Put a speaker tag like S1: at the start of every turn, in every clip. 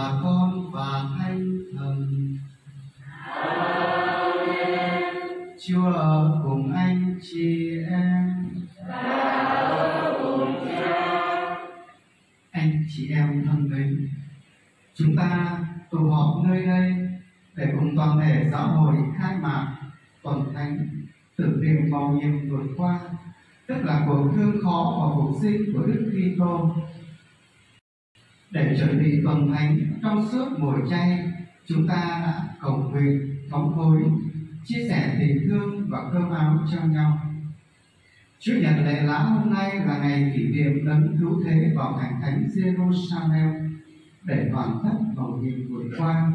S1: Cha và Con và Thánh Thần. Chúa ở cùng anh chị em. Anh chị em thân mến, chúng ta tụ họp nơi đây để cùng toàn thể giáo hội khai mạc tuần thánh tưởng niệm mầu nhiệm vượt qua tức là cuộc thương khó và phục sinh của Đức Kitô để chuẩn bị tuần thánh trong suốt buổi chay, chúng ta đã cầu nguyện thống hối chia sẻ tình thương và cơm áo cho nhau. Chúa nhật lễ lá hôm nay là ngày kỷ niệm đấng cứu thế vào thành thánh Jerusalem để hoàn tất mầu nhiệm vượt qua,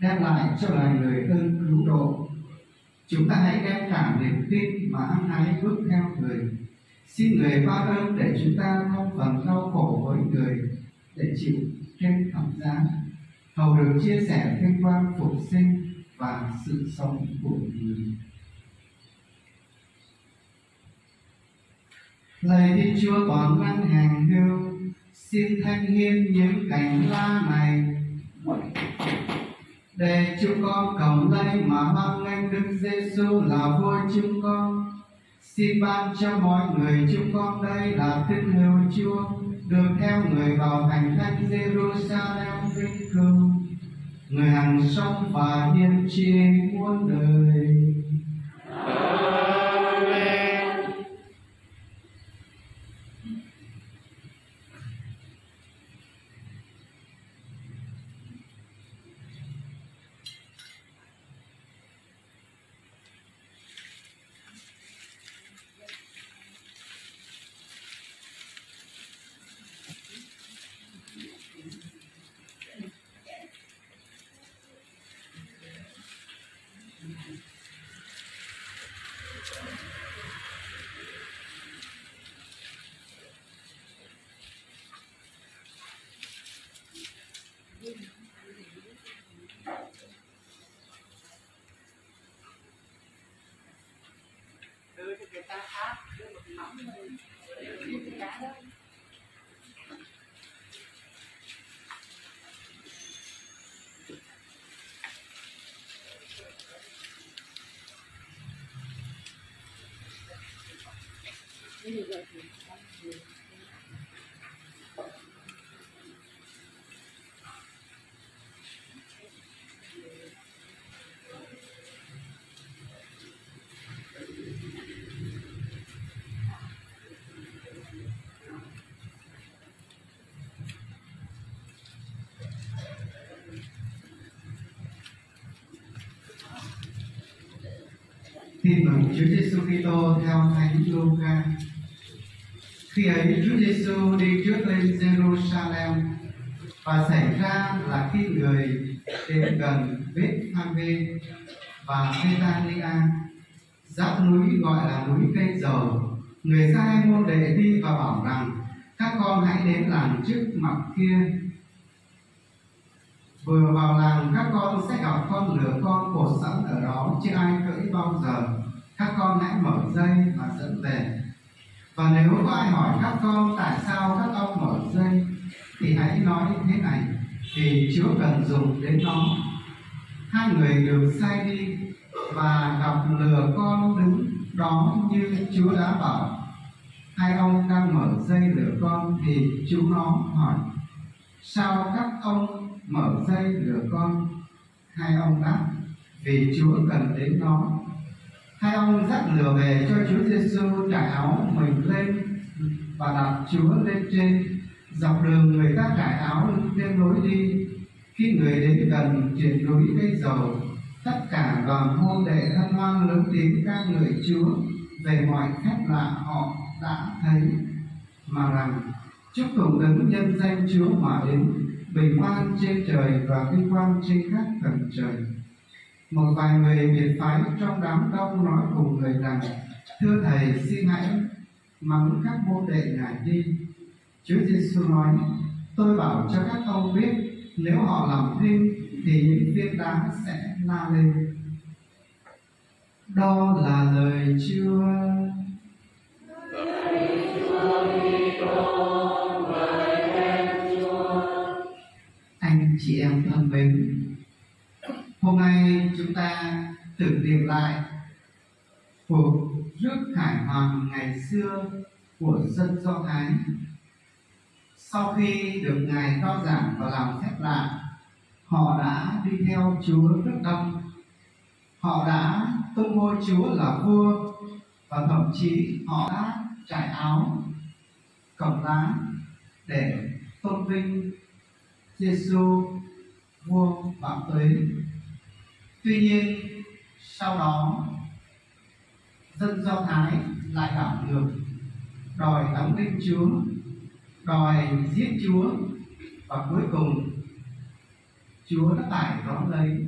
S1: đem lại cho loài người ơn cứu độ. Chúng ta hãy đem cả niềm tin mà hăng hái bước theo người. Xin người ban ơn để chúng ta không phần đau khổ với người để chịu trên thập giá hầu được chia sẻ vinh quang phục sinh và sự sống của người Lời Thiên Chúa toàn năng hàng hưu, xin thanh hiên những cành la này để chúng con cầu lạy mà hoan nghênh Đức Giêsu là vua chúng con. Xin ban cho mọi người chúng con đây là tín hữu Chúa được theo người vào thành thánh Jerusalem vinh cưu người hàng sống và hiên tri muôn đời. Tin mừng Chúa Giêsu Kitô theo Thánh Luca. Khi ấy Chúa Giêsu đi trước lên Jerusalem và xảy ra là khi người đến gần Bethphage và Bethania, giáp núi gọi là núi cây dầu, người ra hai môn đệ đi và bảo rằng các con hãy đến làng trước mặt kia vừa vào làng các con sẽ gặp con lửa con của sẵn chứ đó ai cưỡi bao giờ. Các con hãy mở dây và dẫn về. Và nếu có ai hỏi các con tại sao các ông mở dây, thì hãy nói thế này, thì Chúa cần dùng đến nó. Hai người đều sai đi và gặp lừa con đứng đó như Chúa đã bảo. Hai ông đang mở dây lửa con thì chúng nó hỏi, sao các ông mở dây lửa con? Hai ông đáp vì Chúa cần đến nó. Hai ông dắt lửa về cho Chúa Giêsu trải áo mình lên và đặt Chúa lên trên. Dọc đường người ta trải áo lên lối đi. Khi người đến gần triển núi cây dầu, tất cả đoàn môn đệ hân hoan lớn tiếng ca ngợi Chúa về mọi phép lạ họ đã thấy. Mà rằng, chúc cùng đấng nhân danh Chúa mà đến, bình an trên trời và vinh quang trên các tầng trời một vài người biệt phái trong đám đông nói cùng người rằng, thưa thầy, xin hãy mắng các môn đệ ngài đi. Chúa giêsu nói, tôi bảo cho các ông biết, nếu họ làm thêm thì những viên đá sẽ la lên. Đó là lời chúa. Chị em thân mến, hôm nay ta tưởng niệm lại. Cuộc rước hải hoàng ngày xưa của dân do thái. Sau khi được ngài cao giảng và làm phép lạ, họ đã đi theo chúa rất đông. Họ đã tung ngôi chúa là vua và thậm chí họ đã trải áo, cầm lá để tôn vinh Giêsu vua vạn tuế tuy nhiên, sau đó, dân do thái lại đảo được, đòi tống đinh chúa, đòi giết chúa, và cuối cùng, chúa đã tải đón lấy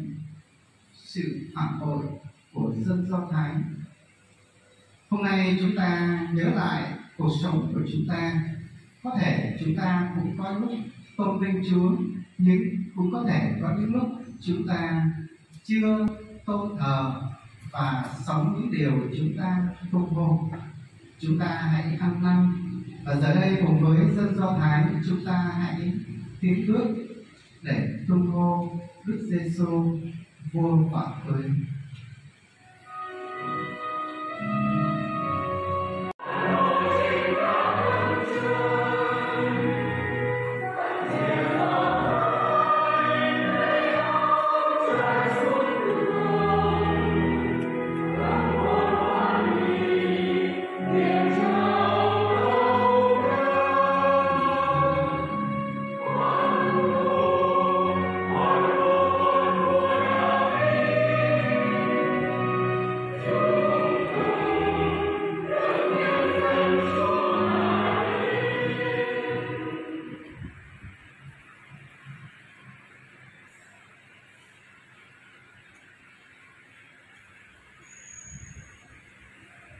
S1: sự phạm tội của dân do thái. Hôm nay chúng ta nhớ lại cuộc sống của chúng ta. Có thể chúng ta cũng có lúc tôn vinh chúa, nhưng cũng có thể có những lúc chúng ta chưa tôn thờ và sống những điều chúng ta phục vụ. Chúng ta hãy ăn năn và giờ đây cùng với dân do thái, chúng ta hãy tiến bước để tung hô đức giêsu vua vạn tuế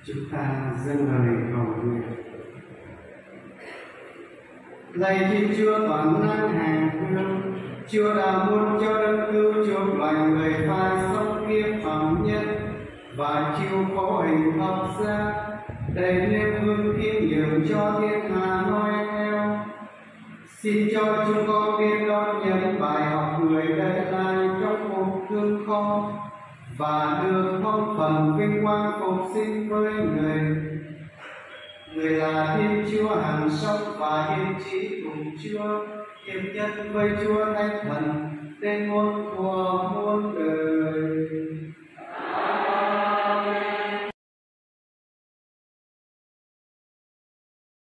S2: chúng ta dâng lời cầu nguyện. Lạy thiên chúa, toàn năng hàng thương chúa đã muốn cho đất cứu chuộc loài người phải sống kiếp phạm nhân và chịu khổ hình thập giá. Để nêu hương khiêm nhường cho thiên hạ noi theo xin cho chúng con biết đón nhận bài học người để lai trong một thương khó và vinh quang phục sinh với người. Người là thiên chúa hàng sống và hiến trí cùng chúa. Hiệp nhân với chúa thánh thần tên ngôn của muôn đời.